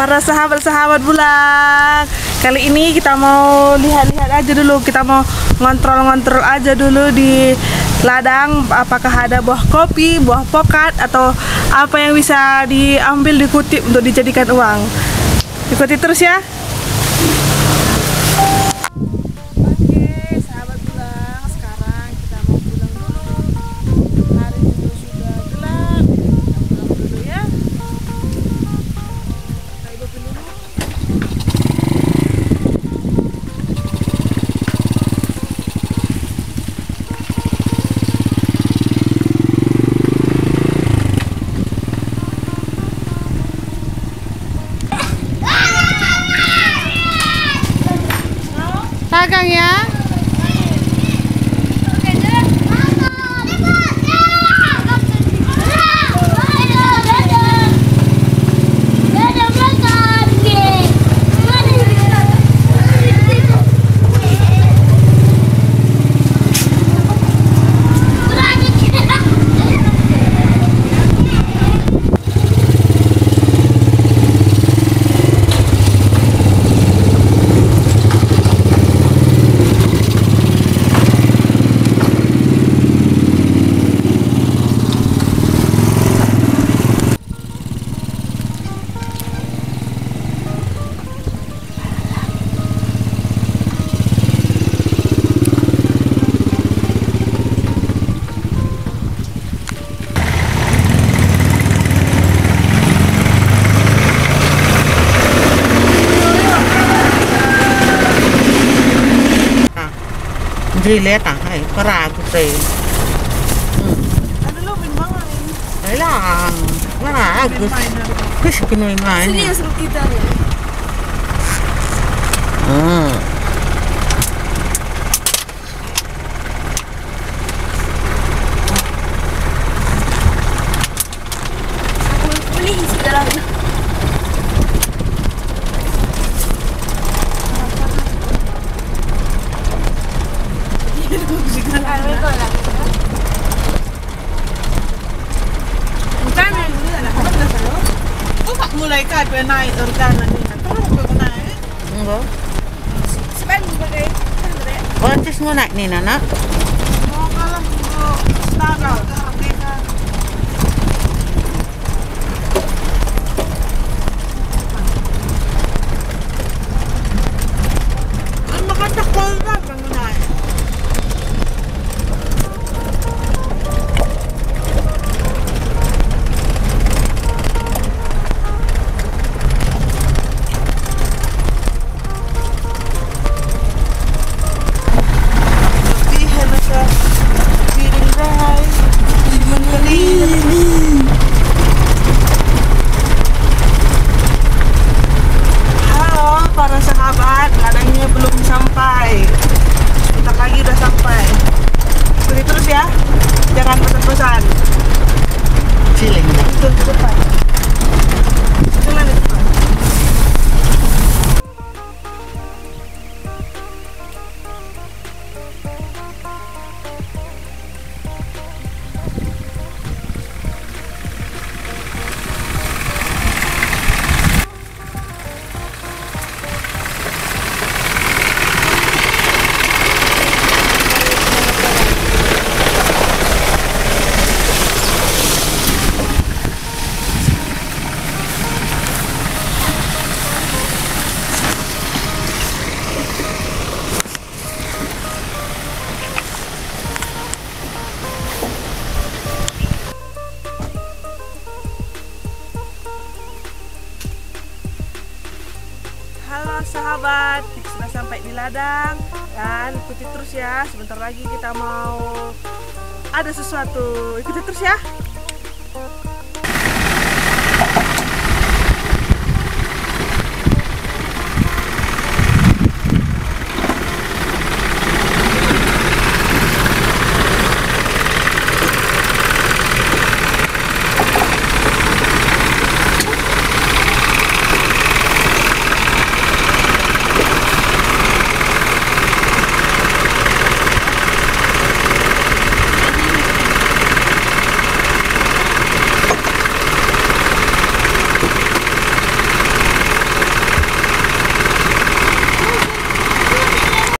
para sahabat-sahabat bulan. Kali ini kita mau lihat-lihat aja dulu, kita mau ngontrol-ngontrol aja dulu di ladang apakah ada buah kopi, buah pokat atau apa yang bisa diambil dikutip untuk dijadikan uang. Ikuti terus ya. Dagang ya. Lo, binbangan ini. Ay lang, parago. Kasi Pinoy man. Serius kita. Ah. Mulai ka dua naik organa ni? Na nana. mau kalah mau startup. perusahaan feeling. Halo sahabat, kita sudah sampai di ladang dan ikuti terus ya. Sebentar lagi kita mau ada sesuatu. Ikuti terus ya.